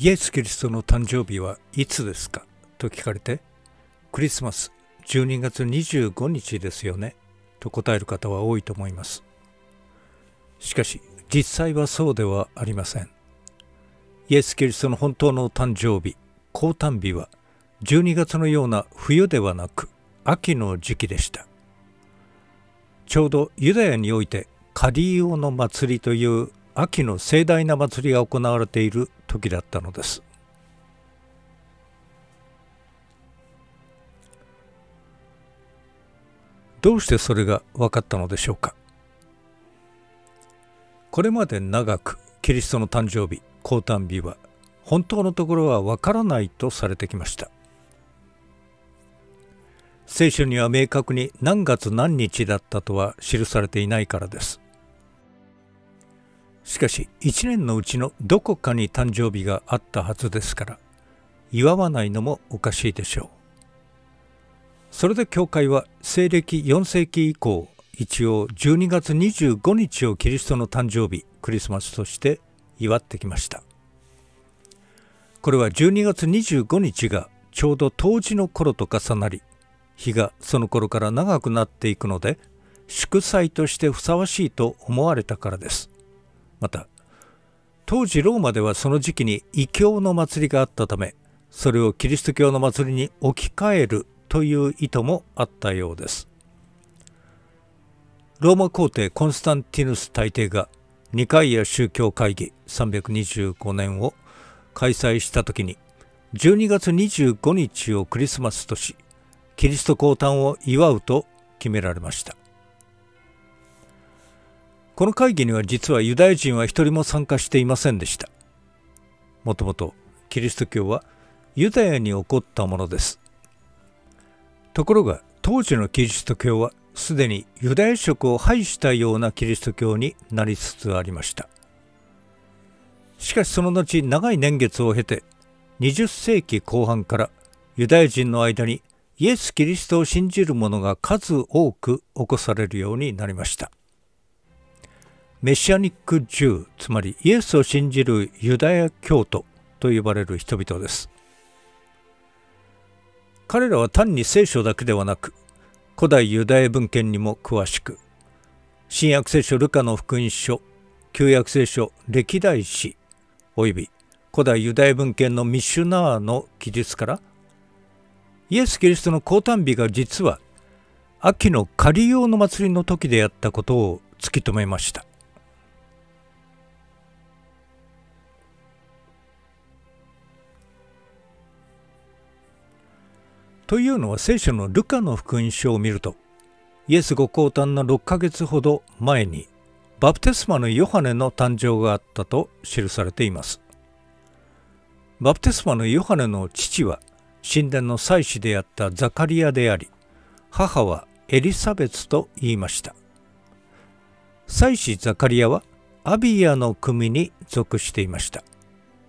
イエス・キリストの誕生日はいつですか？と聞かれて、クリスマス12月25日ですよね？と答える方は多いと思います。しかし、実際はそうではありません。イエス・キリストの本当の誕生日、降誕日は12月のような冬ではなく秋の時期でした。ちょうどユダヤにおいてカリーオの祭りという秋の盛大な祭りが行われている時だったのです。どうしてそれが分かったのでしょうか。これまで長くキリストの誕生日降誕日は本当のところは分からないとされてきました。聖書には明確に何月何日だったとは記されていないからです。しかし1年のうちのどこかに誕生日があったはずですから祝わないのもおかしいでしょう。それで教会は西暦4世紀以降一応12月25日をキリストの誕生日クリスマスとして祝ってきました。これは12月25日がちょうど冬至の頃と重なり日がその頃から長くなっていくので祝祭としてふさわしいと思われたからです。また当時ローマではその時期に異教の祭りがあったためそれをキリスト教の祭りに置き換えるという意図もあったようです。ローマ皇帝コンスタンティヌス大帝がニカイア宗教会議325年を開催した時に12月25日をクリスマスとしキリスト降誕を祝うと決められました。この会議には実はユダヤ人は一人も参加していませんでした。もともとキリスト教はユダヤに起こったものです。ところが当時のキリスト教はすでにユダヤ色を排したようなキリスト教になりつつありました。しかしその後長い年月を経て20世紀後半からユダヤ人の間にイエス・キリストを信じる者が数多く起こされるようになりました。メシアニック・ジューつまりイエスを信じるユダヤ教徒と呼ばれる人々です。彼らは単に聖書だけではなく古代ユダヤ文献にも詳しく新約聖書ルカの福音書旧約聖書歴代史および古代ユダヤ文献のミシュナーの記述からイエス・キリストの降誕日が実は秋の狩り用の祭りの時であったことを突き止めました。というのは聖書のルカの福音書を見るとイエスご降誕の6ヶ月ほど前にバプテスマのヨハネの誕生があったと記されています。バプテスマのヨハネの父は神殿の祭司であったザカリアであり母はエリサベツと言いました。祭司ザカリアはアビアの組に属していました。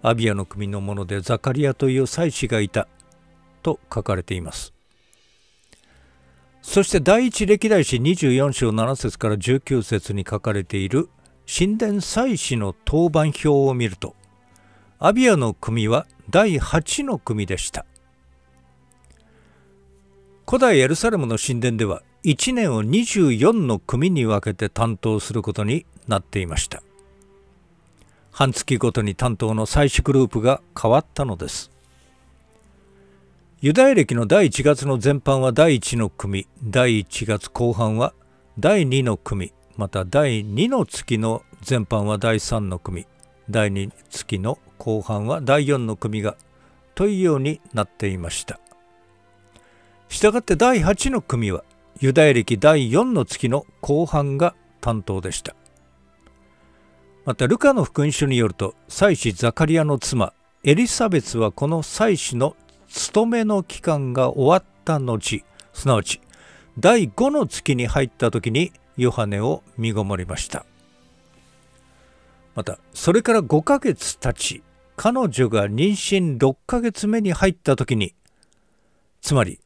アビアの組のものでザカリアという祭司がいたと書かれています。そして第一歴代史24章7節から19節に書かれている神殿祭司の当番表を見るとアビアの組は第8の組でした。古代エルサレムの神殿では1年を24の組に分けて担当することになっていました。半月ごとに担当の祭司グループが変わったのです。ユダヤ歴の第1月の前半は第1の組、第1月後半は第2の組、また第2の月の前半は第3の組、第2月の後半は第4の組がというようになっていました。したがって第8の組はユダヤ歴第4の月の後半が担当でした。またルカの福音書によると祭司ザカリアの妻エリザベスはこの祭司の勤めの期間が終わった後すなわち第5の月に入った時にヨハネを身ごもりました。またそれから5ヶ月経ち彼女が妊娠6ヶ月目に入った時につまり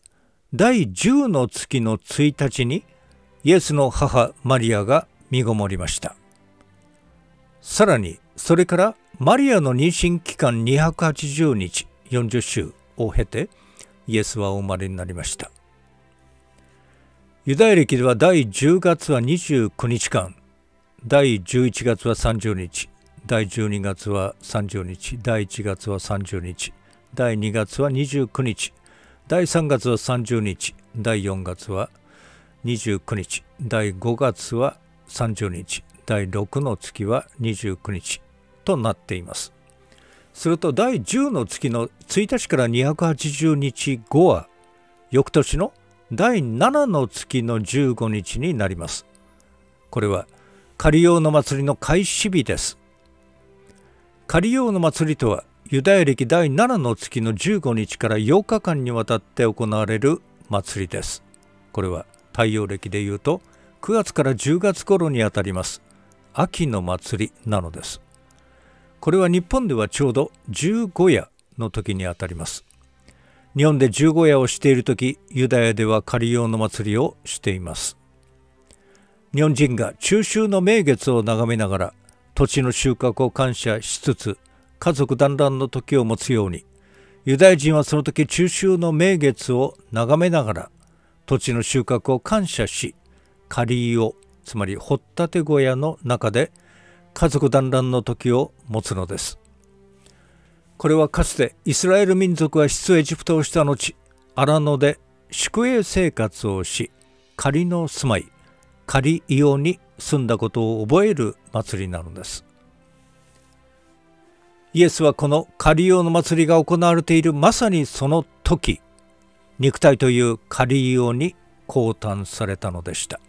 第10の月の1日にイエスの母マリアが身ごもりました。さらにそれからマリアの妊娠期間280日40週。を経てイエスはお生まれになりました。ユダヤ歴では第10月は29日間第11月は30日第12月は30日第1月は30日第2月は29日第3月は30日第4月は29日第5月は30日第6の月は29日となっています。すると第10の月の1日から280日後は翌年の第7の月の15日になります。これは仮用の祭りの開始日です。仮用の祭りとはユダヤ歴第7の月の15日から8日間にわたって行われる祭りです。これは太陽暦でいうと9月から10月頃にあたります。秋の祭りなのです。これは日本ではちょうど十五夜の時にあたります。日本で十五夜をしている時ユダヤでは仮用の祭りをしています。日本人が中秋の名月を眺めながら土地の収穫を感謝しつつ家族団らんの時を持つようにユダヤ人はその時中秋の名月を眺めながら土地の収穫を感謝し仮をつまり掘ったて小屋の中で家族団らんの時を持つのです。これはかつてイスラエル民族は出エジプトをした後荒野で宿営生活をし仮の住まい仮イオに住んだことを覚える祭りなのです。イエスはこの仮用の祭りが行われているまさにその時肉体という仮用に降誕されたのでした。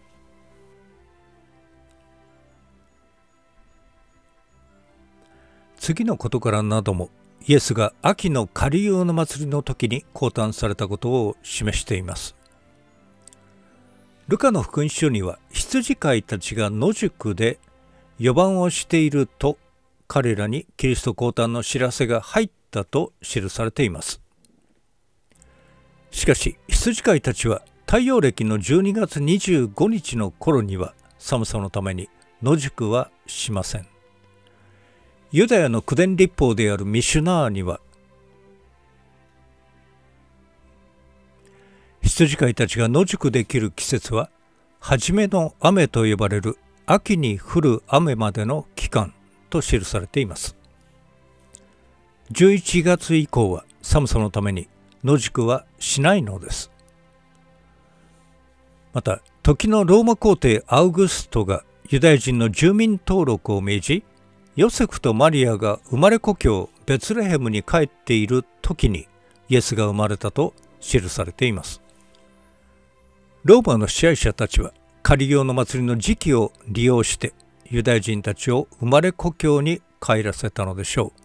次のことからなどもイエスが秋の仮用の祭りの時に降誕されたことを示しています。ルカの福音書には羊飼いたちが野宿で予番をしていると彼らにキリスト降誕の知らせが入ったと記されています。しかし羊飼いたちは太陽暦の12月25日の頃には寒さのために野宿はしません。ユダヤの口伝立法であるミシュナーには羊飼いたちが野宿できる季節は初めの雨と呼ばれる秋に降る雨までの期間と記されています。11月以降は寒さのために野宿はしないのです。また時のローマ皇帝アウグストがユダヤ人の住民登録を命じヨセフとマリアが生まれ故郷ベツレヘムに帰っている時にイエスが生まれたと記されていますローマの支配者たちは仮行の祭りの時期を利用してユダヤ人たちを生まれ故郷に帰らせたのでしょう。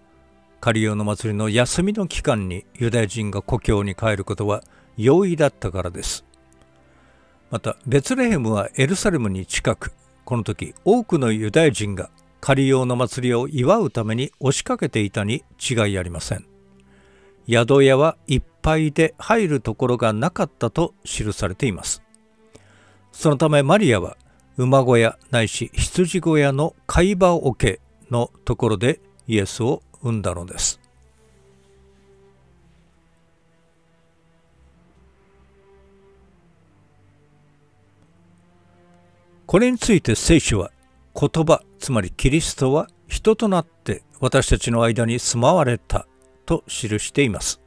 仮行の祭りの休みの期間にユダヤ人が故郷に帰ることは容易だったからです。またベツレヘムはエルサレムに近くこの時多くのユダヤ人が仮用の祭りを祝うために押しかけていたに違いありません宿屋はいっぱいで入るところがなかったと記されていますそのためマリアは馬小屋ないし羊小屋の貝羽桶のところでイエスを産んだのです。これについて聖書は言葉つまりキリストは人となって私たちの間に住まわれたと記しています。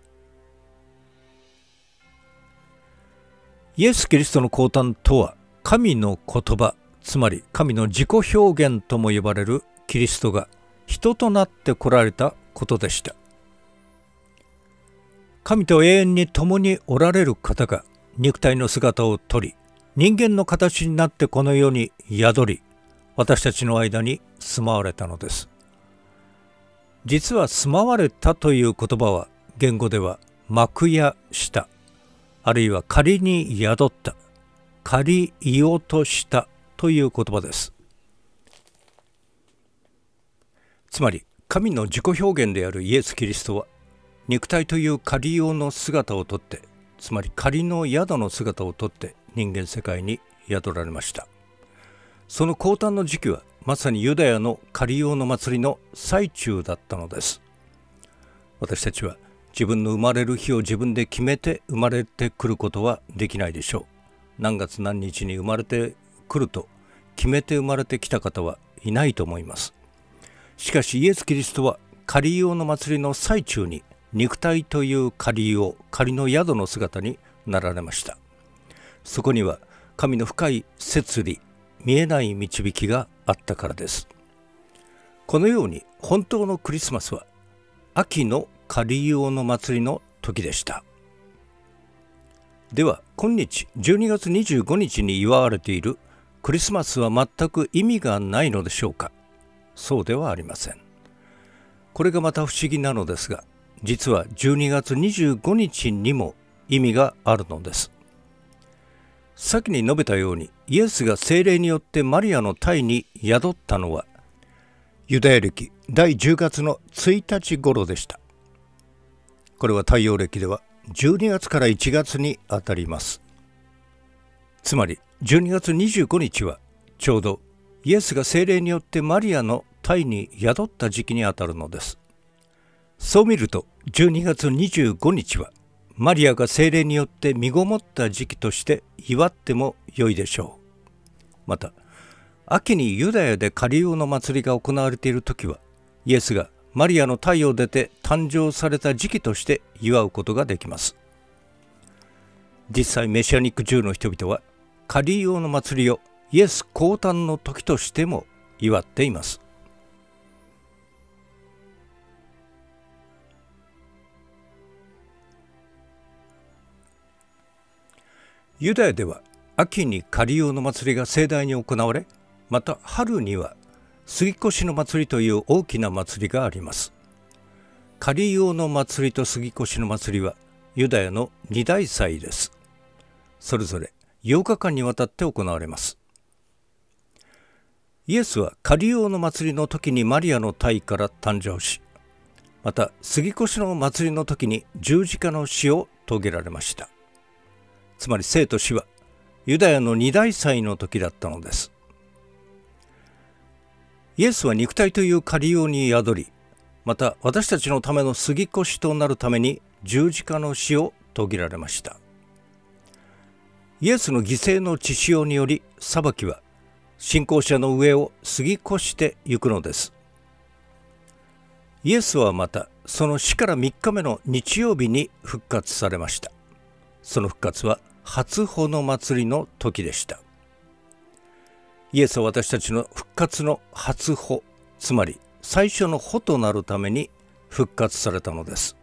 イエス・キリストの降誕とは神の言葉つまり神の自己表現とも呼ばれるキリストが人となって来られたことでした神と永遠に共におられる方が肉体の姿をとり人間の形になってこの世に宿り私たちの間に住まわれたのです。実は住まわれたという言葉は言語では幕や下あるいは仮に宿った借りようとしたという言葉です。つまり神の自己表現であるイエス・キリストは肉体という仮用の姿をとってつまり仮の宿の姿をとって人間世界に宿られました。その降誕の時期はまさにユダヤのカリオの祭りの最中だったのです。私たちは自分の生まれる日を自分で決めて生まれてくることはできないでしょう。何月何日に生まれてくると決めて生まれてきた方はいないと思います。しかしイエス・キリストはカリオの祭りの最中に肉体というカリオ仮の宿の姿になられました。そこには神の深い摂理見えない導きがあったからです。このように本当のクリスマスは秋のカリオの祭りの時でした。では今日12月25日に祝われているクリスマスは全く意味がないのでしょうか。そうではありません。これがまた不思議なのですが実は12月25日にも意味があるのです。先に述べたようにイエスが精霊によってマリアの体に宿ったのはユダヤ歴第10月の1日頃でした。これは太陽暦では12月から1月にあたります。つまり12月25日はちょうどイエスが精霊によってマリアの体に宿った時期にあたるのです。そう見ると12月25日はマリアが精霊によって身ごもった時期として祝っても良いでしょう。また秋にユダヤでカリオの祭りが行われている時はイエスがマリアの体を出て誕生された時期として祝うことができます。実際メシアニック中の人々はカリオの祭りをイエス降誕の時としても祝っています。ユダヤでは秋にカリオの祭りが盛大に行われまた春には杉越の祭りという大きな祭りがあります。カリオの祭りと杉越の祭りはユダヤの二大祭です。それぞれ8日間にわたって行われます。イエスはカリオの祭りの時にマリアの体から誕生しまた杉越の祭りの時に十字架の死を遂げられました。つまり生と死はユダヤの二大祭の時だったのです。イエスは肉体という仮用に宿りまた私たちのための杉越となるために十字架の死を遂げられました。イエスの犠牲の血潮により裁きは信仰者の上を過ぎ越してゆくのです。イエスはまたその死から3日目の日曜日に復活されました。その復活は初穂の祭りの時でした。イエスは私たちの復活の初穂つまり最初の穂となるために復活されたのです。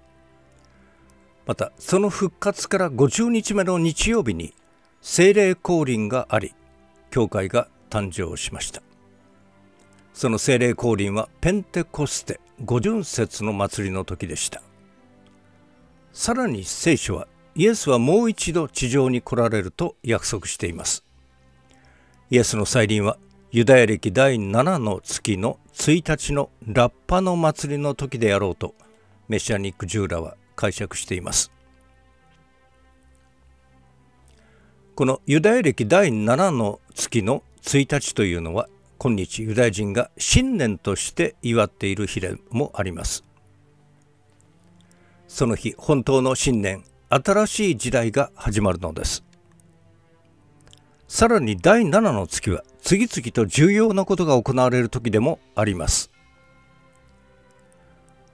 またその復活から50日目の日曜日に精霊降臨があり教会が誕生しました。その精霊降臨はペンテコステ五巡節の祭りの時でした。さらに聖書はイエスはもう一度地上に来られると約束しています。イエスの再臨はユダヤ歴第7の月の1日のラッパの祭りの時であろうとメシアニック・ジューラは解釈しています。このユダヤ歴第7の月の1日というのは今日ユダヤ人が新年として祝っている日でもあります。その日本当の新年新しい時代が始まるのです。さらに第7の月は次々と重要なことが行われる時でもあります。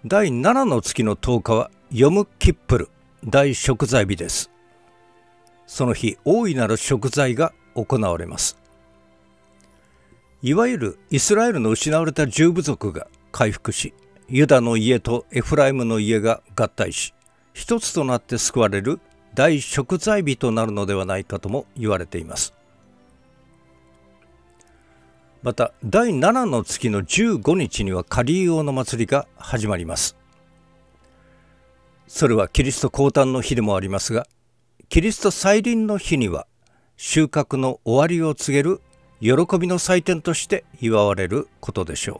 第7の月の10日はヨムキップル大食材日です。その日大いなる食材が行われます。いわゆるイスラエルの失われた十部族が回復しユダの家とエフライムの家が合体し一つとなって救われる大食材日となるのではないかとも言われています。また第7の月の15日にはカリーオの祭りが始まります。それはキリスト降誕の日でもありますがキリスト再臨の日には収穫の終わりを告げる喜びの祭典として祝われることでしょう。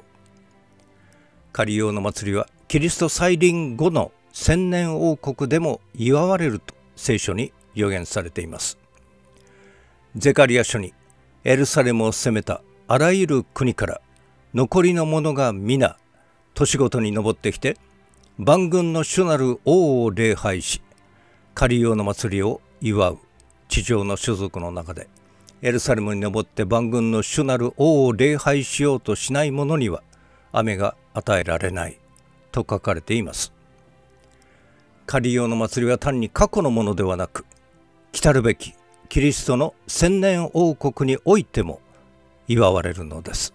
カリオの祭りはキリスト再臨後の千年王国でも祝われると聖書に予言されています。ゼカリア書にエルサレムを攻めたあらゆる国から残りの者が皆年ごとに登ってきて万軍の主なる王を礼拝しカリオの祭りを祝う地上の種族の中でエルサレムに登って万軍の主なる王を礼拝しようとしない者には雨が与えられないと書かれています。カリオの祭りは単に過去のものではなく来るべきキリストの千年王国においても祝われるのです。